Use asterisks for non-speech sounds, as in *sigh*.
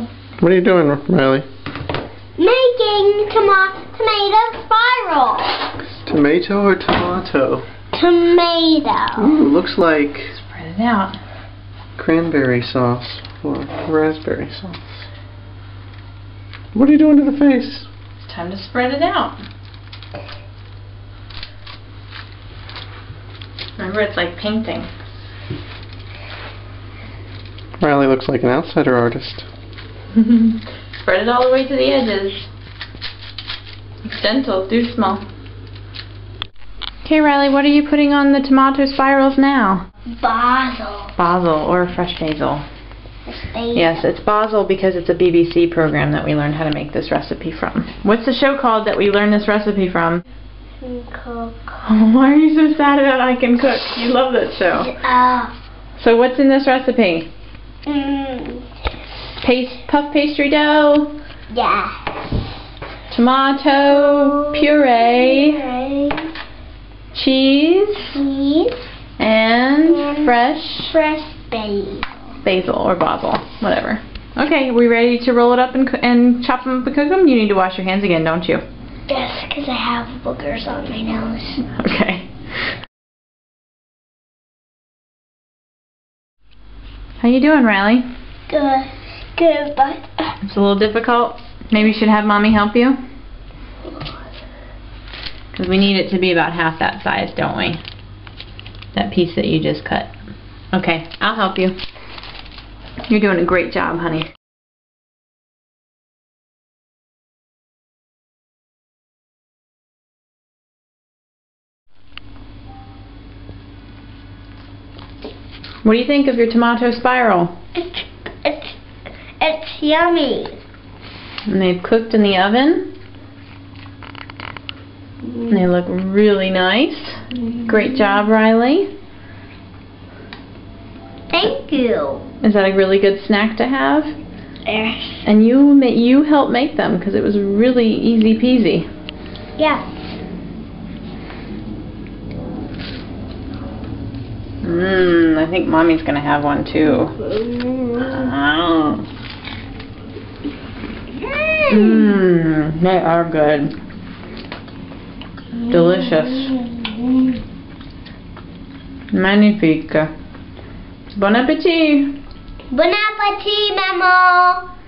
What are you doing, Riley? Making toma- tomato spiral. Tomato or tomato? Tomato. Ooh, looks like Spread it out. cranberry sauce or raspberry sauce. What are you doing to the face? It's time to spread it out. Remember, it's like painting. Riley looks like an outsider artist. *laughs* spread it all the way to the edges. It's gentle, do small. Okay, Riley, what are you putting on the tomato spirals now? Basil. Basil or fresh basil. Basil. Yes, it's basil because it's a BBC program that we learned how to make this recipe from. What's the show called that we learned this recipe from? Cook. *laughs* Oh, why are you so sad about I Can Cook? You love that show. Uh, So what's in this recipe? mm, Paste, puff pastry dough, yeah. tomato puree, Puree, cheese, cheese, and And- fresh fresh basil. basil or basil, whatever. Okay, we ready to roll it up and, and chop them up and cook them? You need to wash your hands again, don't you? Yes, because I have boogers on my nose. Okay. How you doing, Riley? Good. Good, but uh, It's a little difficult. Maybe you should have mommy help you? Because we need it to be about half that size, don't we? That piece that you just cut. Okay, I'll help you. You're doing a great job, honey. What do you think of your tomato spiral? It's yummy. And they've cooked in the oven. And they look really nice. Great job, Riley. Thank you. Is that a really good snack to have? Yes. And you you helped make them because it was really easy peasy. Yeah. Mmm, I think mommy's gonna have one too. Mm-hmm. Oh. Mmm, they are good. Delicious. Magnifique. Bon appetit! Bon appetit, maman.